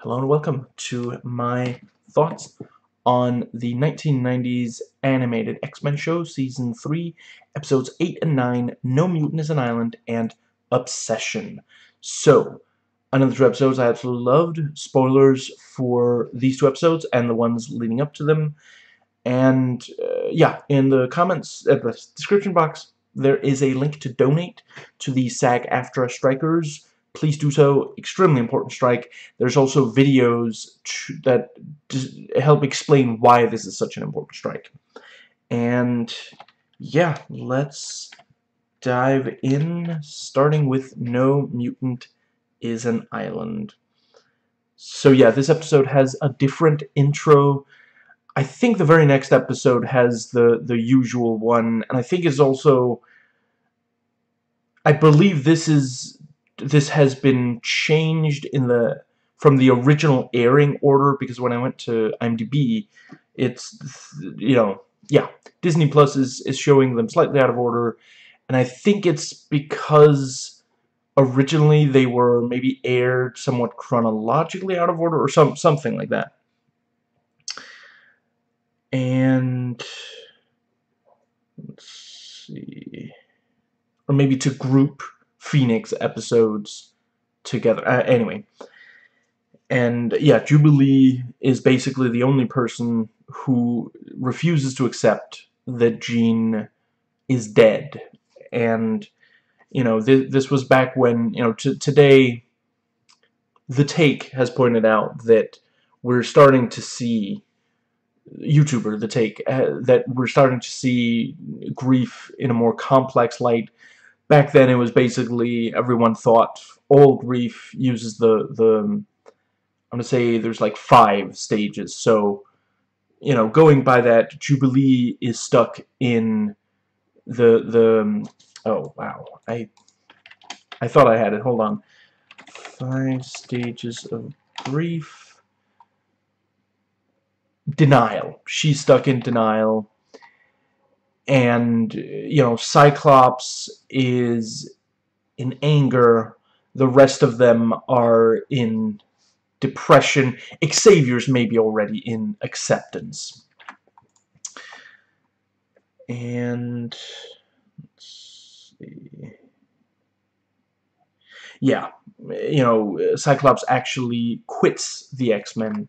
Hello and welcome to my thoughts on the 1990s animated X-Men show, Season 3, Episodes 8 and 9, No Mutant is an Island, and Obsession. So, another two episodes I absolutely loved. Spoilers for these two episodes and the ones leading up to them. And, uh, yeah, in the comments, at the description box, there is a link to donate to the SAG-AFTRA strikers please do so. Extremely important strike. There's also videos that help explain why this is such an important strike. And yeah, let's dive in, starting with No Mutant is an Island. So yeah, this episode has a different intro. I think the very next episode has the, the usual one, and I think is also... I believe this is this has been changed in the from the original airing order because when I went to IMDb, it's you know yeah Disney Plus is is showing them slightly out of order, and I think it's because originally they were maybe aired somewhat chronologically out of order or some something like that. And let's see, or maybe to group Phoenix episodes together. Uh, anyway, and yeah, Jubilee is basically the only person who refuses to accept that Jean is dead. And, you know, th this was back when, you know, today, The Take has pointed out that we're starting to see, YouTuber, The Take, uh, that we're starting to see grief in a more complex light back then it was basically everyone thought all grief uses the the um, I'm gonna say there's like five stages. So you know going by that Jubilee is stuck in the the um, oh wow. I I thought I had it. Hold on. Five stages of grief. Denial. She's stuck in denial and you know Cyclops is in anger. The rest of them are in depression. Xavier's maybe already in acceptance. And let's see. Yeah you know Cyclops actually quits the X-Men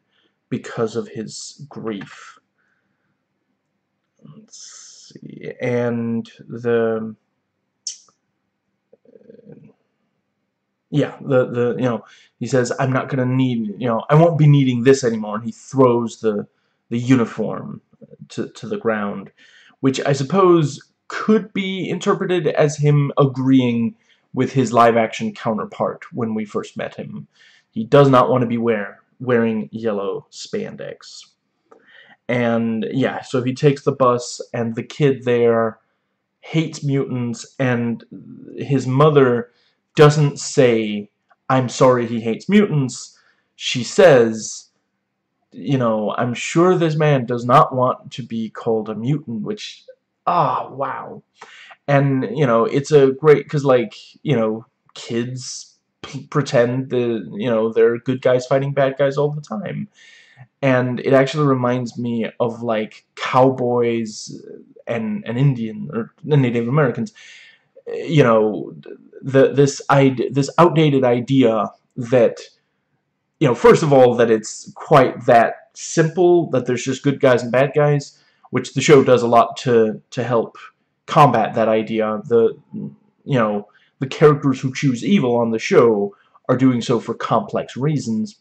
because of his grief and the yeah, the the you know he says I'm not gonna need you know I won't be needing this anymore, and he throws the the uniform to to the ground, which I suppose could be interpreted as him agreeing with his live-action counterpart when we first met him. He does not want to be wear, wearing yellow spandex. And yeah, so he takes the bus, and the kid there hates mutants, and his mother doesn't say, I'm sorry he hates mutants. She says, you know, I'm sure this man does not want to be called a mutant, which, ah, oh, wow. And, you know, it's a great, because, like, you know, kids pretend that, you know, they're good guys fighting bad guys all the time and it actually reminds me of like cowboys and and Indian or Native Americans. Eh, you know the this this outdated idea that you know first of all that it's quite that simple that there's just good guys and bad guys which the show does a lot to to help combat that idea. The you know the characters who choose evil on the show are doing so for complex reasons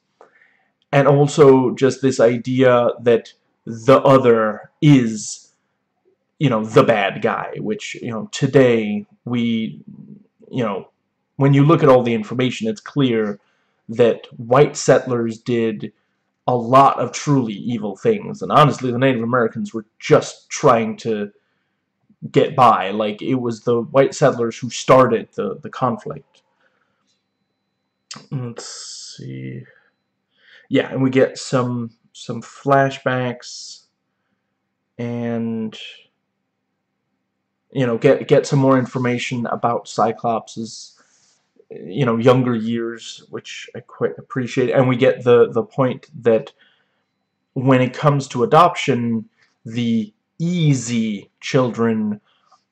and also just this idea that the other is you know the bad guy which you know today we you know when you look at all the information it's clear that white settlers did a lot of truly evil things. And honestly the Native Americans were just trying to get by. Like it was the white settlers who started the the conflict. Let's see yeah, and we get some some flashbacks and you know get get some more information about Cyclops's you know, younger years, which I quite appreciate. And we get the, the point that when it comes to adoption, the easy children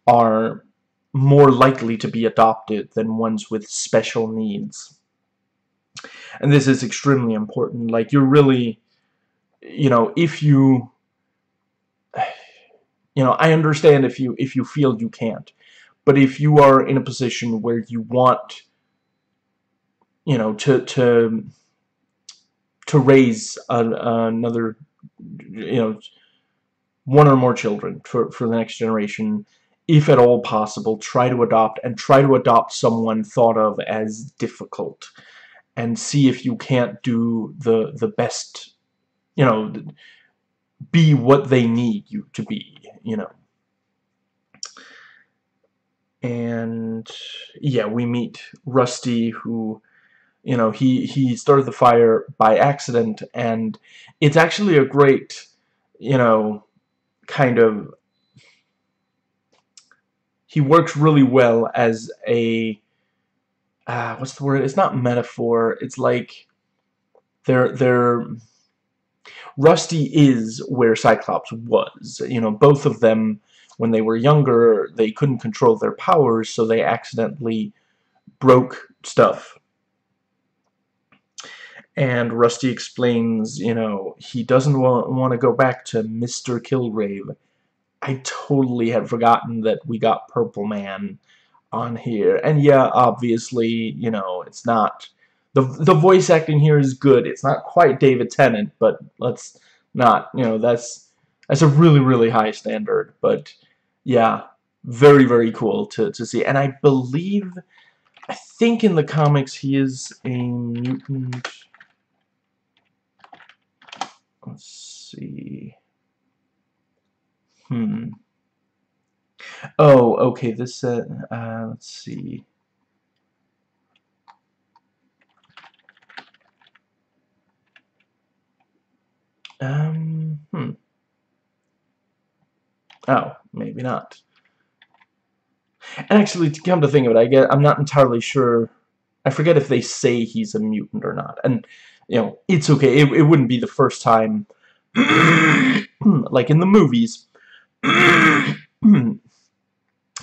are more likely to be adopted than ones with special needs. And this is extremely important. Like, you're really, you know, if you, you know, I understand if you, if you feel you can't. But if you are in a position where you want, you know, to, to, to raise an, another, you know, one or more children for, for the next generation, if at all possible, try to adopt, and try to adopt someone thought of as difficult, and see if you can't do the, the best, you know, be what they need you to be, you know. And, yeah, we meet Rusty, who, you know, he, he started the fire by accident, and it's actually a great, you know, kind of he works really well as a uh, what's the word? It's not metaphor. It's like they're they're Rusty is where Cyclops was. You know, both of them when they were younger, they couldn't control their powers, so they accidentally broke stuff. And Rusty explains, you know, he doesn't want, want to go back to Mr. Kilgrave. I totally had forgotten that we got Purple Man on here. And yeah, obviously, you know, it's not... The, the voice acting here is good. It's not quite David Tennant, but let's not, you know, that's that's a really, really high standard. But, yeah, very, very cool to, to see. And I believe, I think in the comics he is a mutant Let's see. Hmm. Oh, okay, this, uh, uh, let's see. Um, hmm. Oh, maybe not. And actually, to come to think of it, I get, I'm not entirely sure. I forget if they say he's a mutant or not. And you know, it's okay. It, it wouldn't be the first time, like in the movies.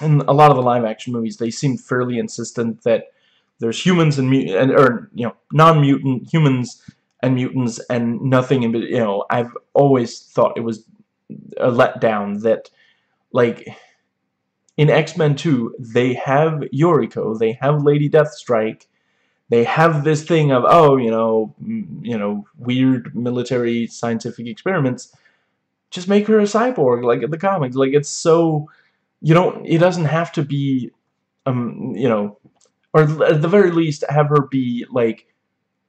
in a lot of the live-action movies, they seem fairly insistent that there's humans and, and or you know non-mutant humans and mutants and nothing in you know I've always thought it was a letdown that like in X-Men 2 they have Yuriko they have Lady Deathstrike they have this thing of oh you know you know weird military scientific experiments. Just make her a cyborg like in the comics. Like it's so you don't it doesn't have to be um you know or at the very least have her be like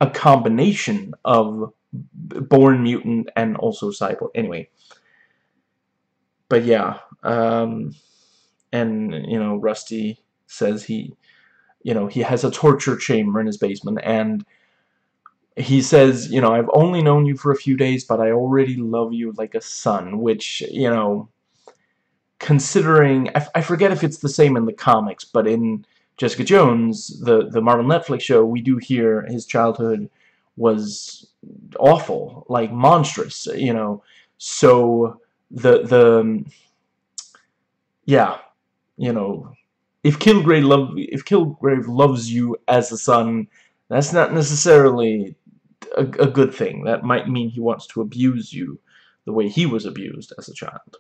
a combination of born mutant and also cyborg. Anyway. But yeah um and you know Rusty says he you know, he has a torture chamber in his basement, and he says, you know, I've only known you for a few days, but I already love you like a son, which, you know, considering, I, I forget if it's the same in the comics, but in Jessica Jones, the, the Marvel Netflix show, we do hear his childhood was awful, like monstrous, you know, so the, the, um, yeah, you know, if Kilgrave love if Kilgrave loves you as a son, that's not necessarily a, a good thing. That might mean he wants to abuse you the way he was abused as a child.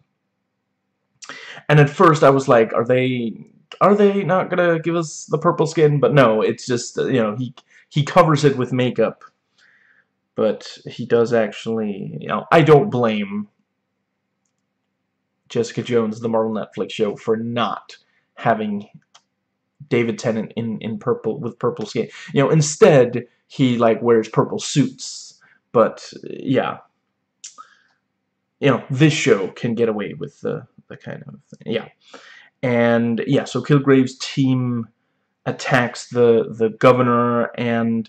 And at first I was like, are they are they not gonna give us the purple skin? But no, it's just uh, you know he he covers it with makeup. But he does actually, you know, I don't blame Jessica Jones, the Marvel Netflix show, for not having David Tennant in in purple with purple skin. You know, instead he like wears purple suits. But yeah, you know, this show can get away with the the kind of thing. yeah, and yeah. So Kilgrave's team attacks the the governor and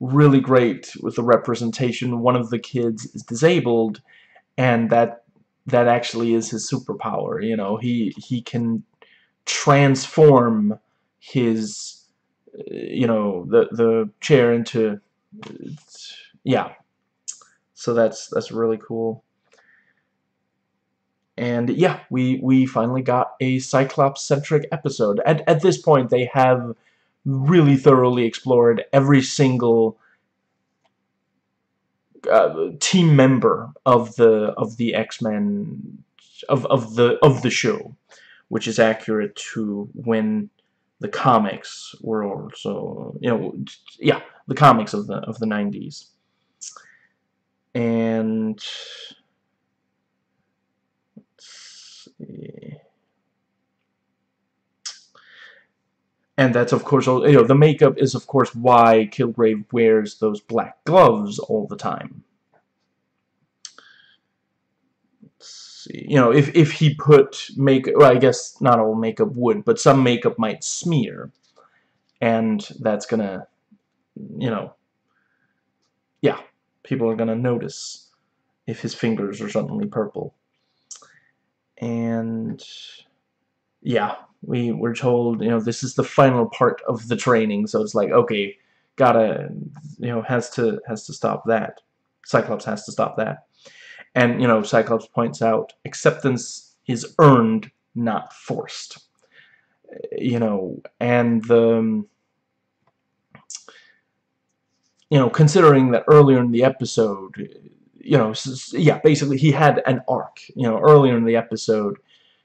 really great with the representation. One of the kids is disabled, and that that actually is his superpower. You know, he he can transform his you know, the the chair into, yeah. So that's that's really cool. And yeah, we we finally got a Cyclops-centric episode. At at this point, they have really thoroughly explored every single uh, team member of the of the X-Men of of the of the show, which is accurate to when the comics were also you know yeah the comics of the of the 90s and let's see and that's of course you know the makeup is of course why Kilgrave wears those black gloves all the time see. You know, if, if he put makeup, well, I guess not all makeup would, but some makeup might smear. And that's gonna, you know, yeah, people are gonna notice if his fingers are suddenly purple. And, yeah, we were told, you know, this is the final part of the training, so it's like, okay, gotta, you know, has to, has to stop that. Cyclops has to stop that. And, you know, Cyclops points out, acceptance is earned, not forced. You know, and the... You know, considering that earlier in the episode, you know, yeah, basically he had an arc. You know, earlier in the episode,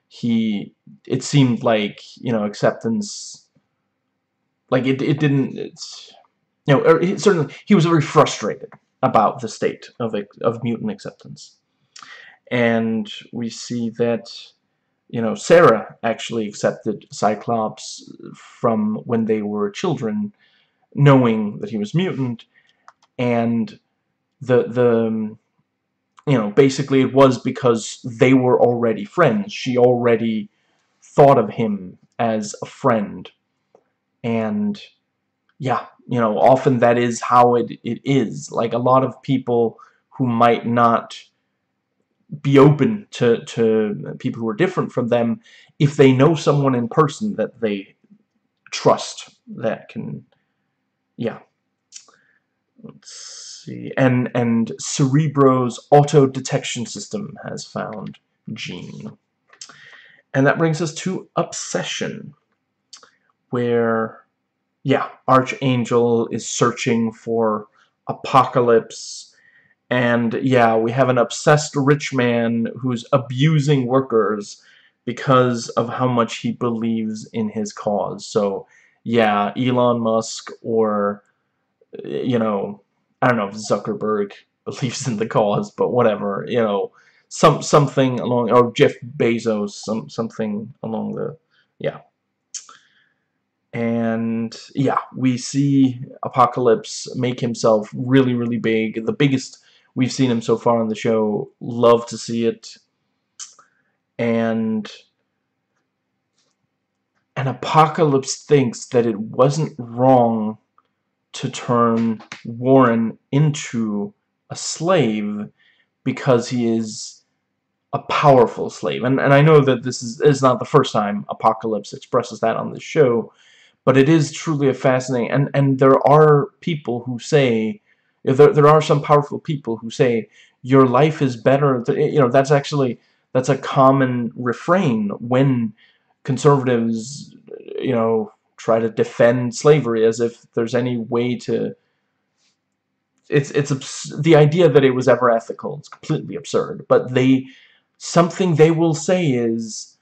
he, it seemed like, you know, acceptance, like it, it didn't, it's, you know, er, certainly he was very frustrated about the state of, of mutant acceptance. And we see that, you know, Sarah actually accepted Cyclops from when they were children, knowing that he was mutant, and the, the, you know, basically it was because they were already friends. She already thought of him as a friend. And, yeah, you know, often that is how it, it is. Like, a lot of people who might not be open to, to people who are different from them if they know someone in person that they trust that can, yeah. Let's see. And, and Cerebro's auto-detection system has found Jean. And that brings us to Obsession, where yeah, Archangel is searching for Apocalypse, and yeah, we have an obsessed rich man who's abusing workers because of how much he believes in his cause. So, yeah, Elon Musk or, you know, I don't know if Zuckerberg believes in the cause, but whatever, you know, some something along, or Jeff Bezos, some something along the, yeah. And yeah, we see Apocalypse make himself really, really big. The biggest we've seen him so far on the show. Love to see it. And and Apocalypse thinks that it wasn't wrong to turn Warren into a slave because he is a powerful slave. And, and I know that this is, is not the first time Apocalypse expresses that on the show, but it is truly a fascinating and and there are people who say there, there are some powerful people who say your life is better you know that's actually that's a common refrain when conservatives you know try to defend slavery as if there's any way to it's it's the idea that it was ever ethical it's completely absurd but they something they will say is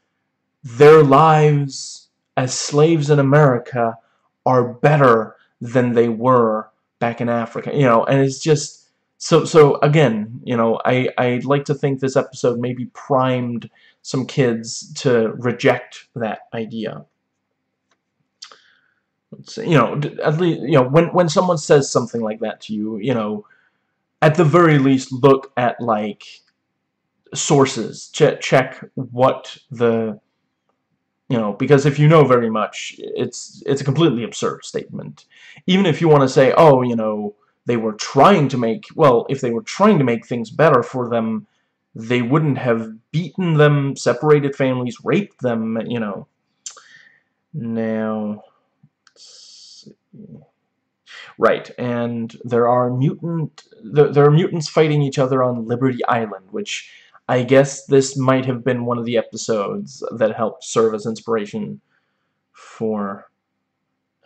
their lives as slaves in America are better than they were back in Africa. You know, and it's just so so again, you know, I I'd like to think this episode maybe primed some kids to reject that idea. You know, at least you know when when someone says something like that to you, you know, at the very least look at like sources. Check check what the you know, because if you know very much, it's it's a completely absurd statement. Even if you want to say, oh, you know, they were trying to make, well, if they were trying to make things better for them, they wouldn't have beaten them, separated families, raped them, you know. Now, Right, and there are mutant there, there are mutants fighting each other on Liberty Island, which I guess this might have been one of the episodes that helped serve as inspiration for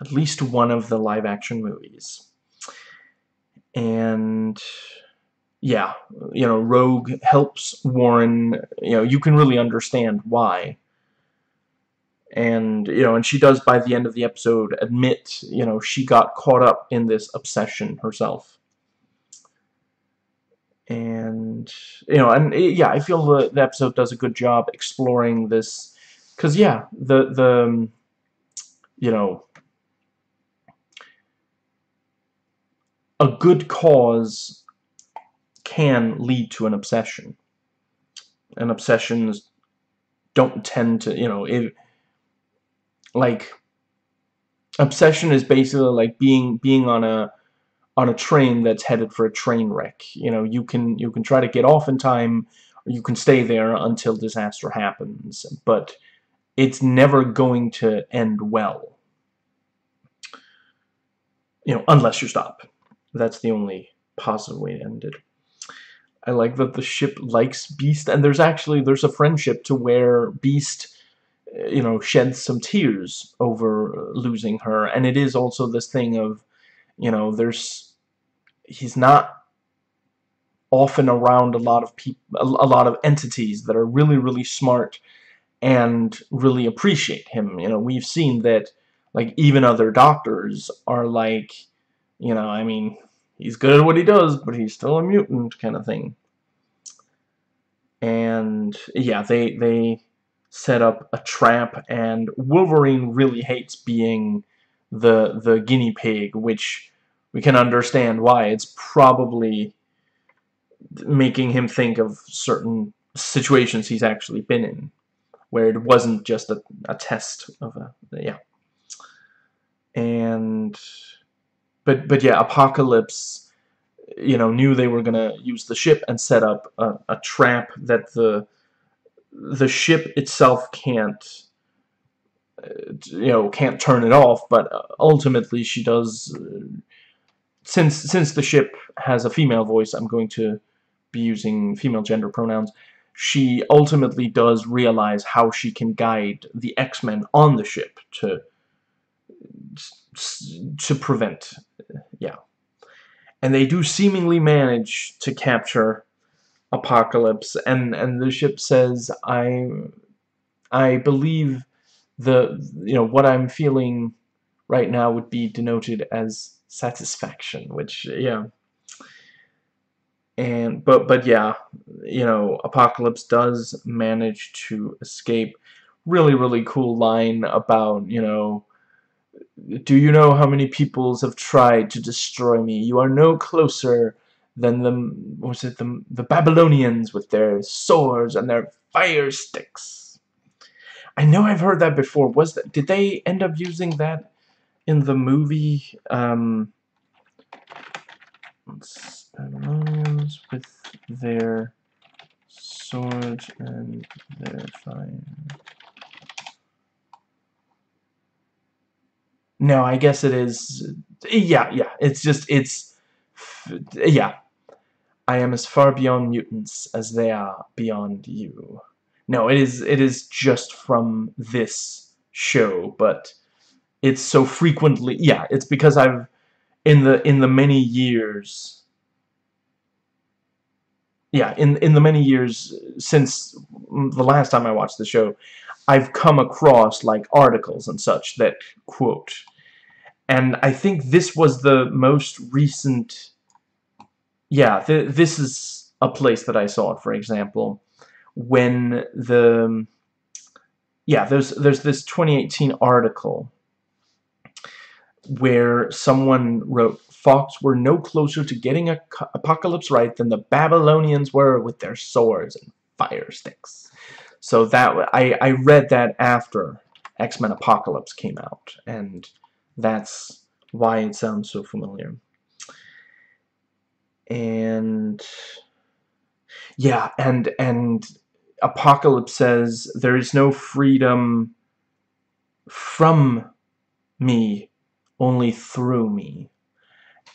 at least one of the live-action movies. And yeah, you know, Rogue helps Warren, you know, you can really understand why and you know and she does by the end of the episode admit you know she got caught up in this obsession herself. And you know and eh, yeah I feel the, the episode does a good job exploring this because yeah the the um, you know a good cause can lead to an obsession. And obsessions don't tend to you know it like obsession is basically like being being on a on a train that's headed for a train wreck. You know you can you can try to get off in time or you can stay there until disaster happens but it's never going to end well. You know unless you stop. That's the only positive way to end it. I like that the ship likes Beast and there's actually there's a friendship to where Beast Uh, you know, sheds some tears over uh, losing her. And it is also this thing of, you know, there's, he's not often around a lot of people, a, a lot of entities that are really, really smart and really appreciate him. You know, we've seen that, like, even other doctors are like, you know, I mean, he's good at what he does, but he's still a mutant kind of thing. And, yeah, they, they, set up a trap and Wolverine really hates being the the guinea pig which we can understand why. It's probably making him think of certain situations he's actually been in where it wasn't just a, a test of a yeah. And but but yeah Apocalypse you know knew they were gonna use the ship and set up a, a trap that the the ship itself can't you know can't turn it off but ultimately she does uh, since since the ship has a female voice I'm going to be using female gender pronouns she ultimately does realize how she can guide the X-Men on the ship to to prevent yeah. And they do seemingly manage to capture apocalypse and and the ship says I I believe the you know what I'm feeling right now would be denoted as satisfaction which yeah. And but but yeah you know apocalypse does manage to escape. Really really cool line about you know do you know how many peoples have tried to destroy me? You are no closer than the was it the the Babylonians with their swords and their fire sticks. I know I've heard that before. Was that did they end up using that in the movie? Um, Babylonians with their swords and their fire. No, I guess it is. Yeah, yeah. It's just it's. Yeah, I am as far beyond mutants as they are beyond you. No, it is it is just from this show, but it's so frequently yeah, it's because I've in the in the many years yeah, in in the many years since the last time I watched the show, I've come across like articles and such that quote and I think this was the most recent yeah, th this is a place that I saw it, for example, when the, yeah, there's, there's this 2018 article where someone wrote, Fox were no closer to getting a apocalypse right than the Babylonians were with their swords and fire sticks. So that I, I read that after X-Men Apocalypse came out, and that's why it sounds so familiar and yeah and and apocalypse says there is no freedom from me only through me.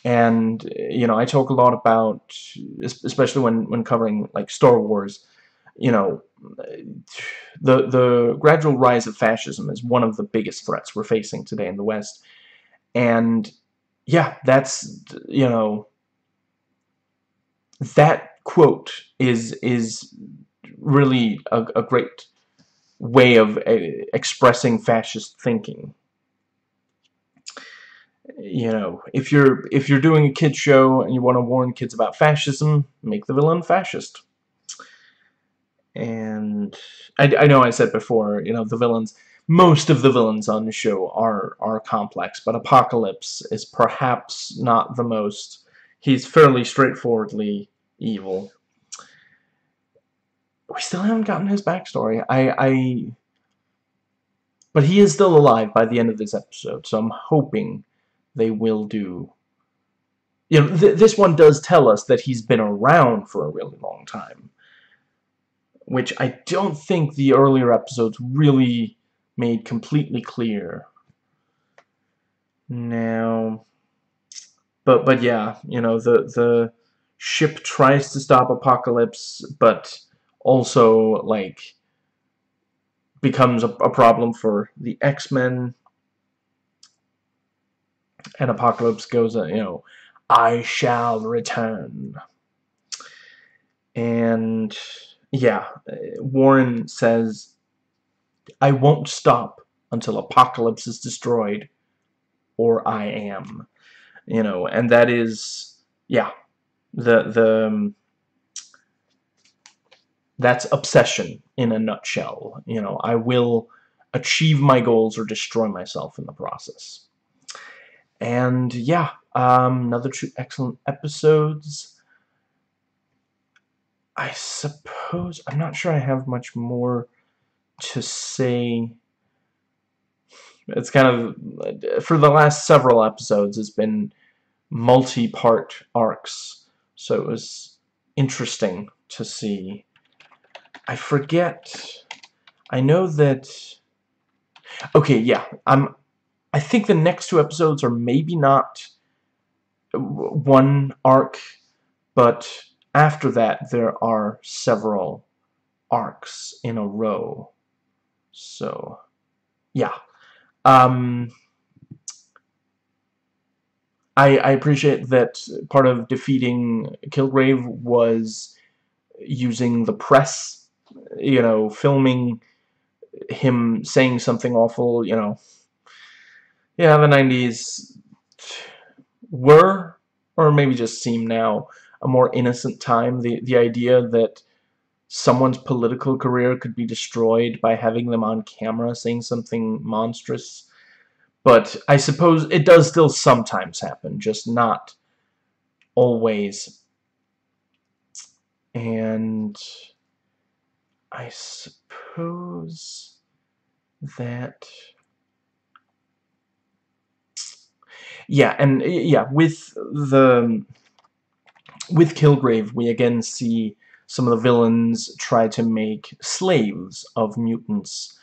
And, you know, I talk a lot about, especially when, when covering, like, Star Wars, you know, the, the gradual rise of fascism is one of the biggest threats we're facing today in the West. And, yeah, that's, you know, that quote is, is really a, a great way of uh, expressing fascist thinking you know, if you're if you're doing a kids show and you want to warn kids about fascism, make the villain fascist. And I, I know I said before, you know, the villains, most of the villains on the show are are complex, but Apocalypse is perhaps not the most. He's fairly straightforwardly evil. We still haven't gotten his backstory. I, I, but he is still alive by the end of this episode, so I'm hoping they will do. You know, th this one does tell us that he's been around for a really long time. Which I don't think the earlier episodes really made completely clear. Now, but but yeah, you know, the the ship tries to stop Apocalypse, but also like becomes a, a problem for the X-Men and Apocalypse goes, uh, you know, I shall return. And, yeah, Warren says, I won't stop until Apocalypse is destroyed, or I am. You know, and that is, yeah, the, the, um, that's obsession in a nutshell. You know, I will achieve my goals or destroy myself in the process. And yeah, um, another two excellent episodes. I suppose, I'm not sure I have much more to say. It's kind of, for the last several episodes, it's been multi-part arcs. So it was interesting to see. I forget, I know that, okay, yeah, I'm, I think the next two episodes are maybe not one arc, but after that there are several arcs in a row. So, yeah. Um, I, I appreciate that part of defeating Kilgrave was using the press, you know, filming him saying something awful, you know, yeah, the 90s were, or maybe just seem now, a more innocent time. The, the idea that someone's political career could be destroyed by having them on camera saying something monstrous. But I suppose it does still sometimes happen, just not always. And I suppose that yeah, and yeah, with the with Kilgrave, we again see some of the villains try to make slaves of mutants,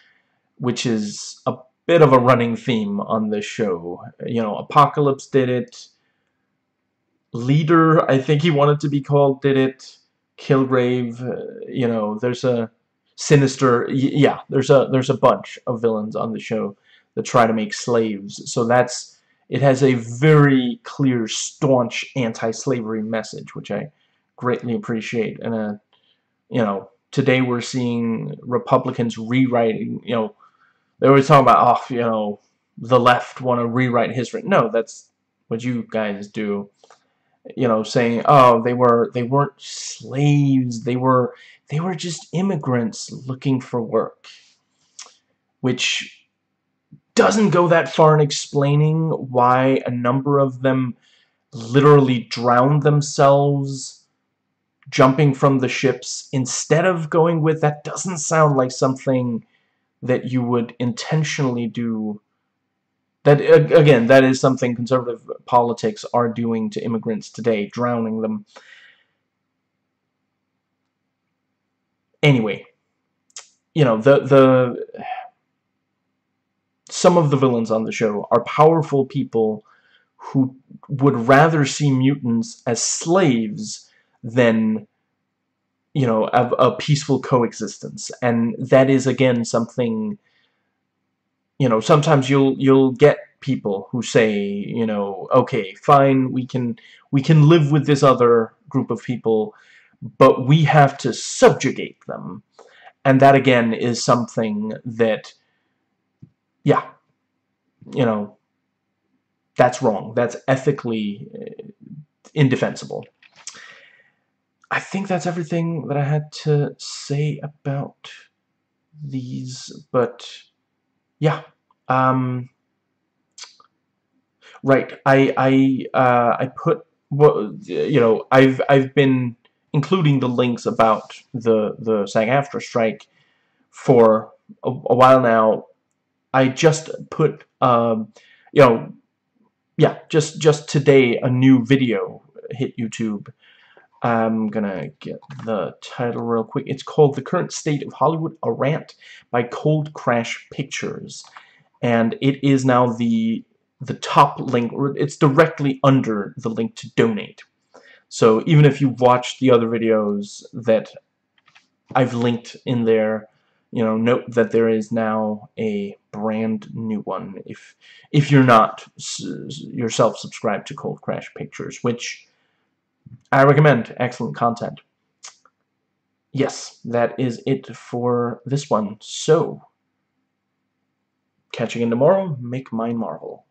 which is a bit of a running theme on this show. You know, Apocalypse did it. Leader, I think he wanted to be called, did it. Kilgrave, uh, you know, there's a sinister, yeah, there's a there's a bunch of villains on the show that try to make slaves. So that's it has a very clear, staunch anti-slavery message, which I greatly appreciate. And, uh, you know, today we're seeing Republicans rewriting, you know, they always talking about, oh, you know, the left want to rewrite history. No, that's what you guys do. You know, saying, oh, they were, they weren't slaves, they were, they were just immigrants looking for work. Which doesn't go that far in explaining why a number of them literally drowned themselves jumping from the ships instead of going with that doesn't sound like something that you would intentionally do. That again that is something conservative politics are doing to immigrants today drowning them. Anyway you know the the some of the villains on the show are powerful people who would rather see mutants as slaves than you know a, a peaceful coexistence. And that is again something you know sometimes you'll you'll get people who say you know okay fine we can we can live with this other group of people but we have to subjugate them. And that again is something that yeah you know that's wrong. That's ethically uh, indefensible I think that's everything that I had to say about these but yeah um right I I uh, I put what you know I've I've been including the links about the the SAG-AFTRA strike for a, a, while now. I just put um, you know yeah just just today a new video hit YouTube. I'm gonna get the title real quick. It's called "The Current State of Hollywood: A Rant" by Cold Crash Pictures, and it is now the the top link. It's directly under the link to donate. So even if you've watched the other videos that I've linked in there, you know, note that there is now a brand new one if if you're not yourself subscribed to Cold Crash Pictures, which I recommend. Excellent content. Yes, that is it for this one. So, catching in tomorrow, make mine marvel.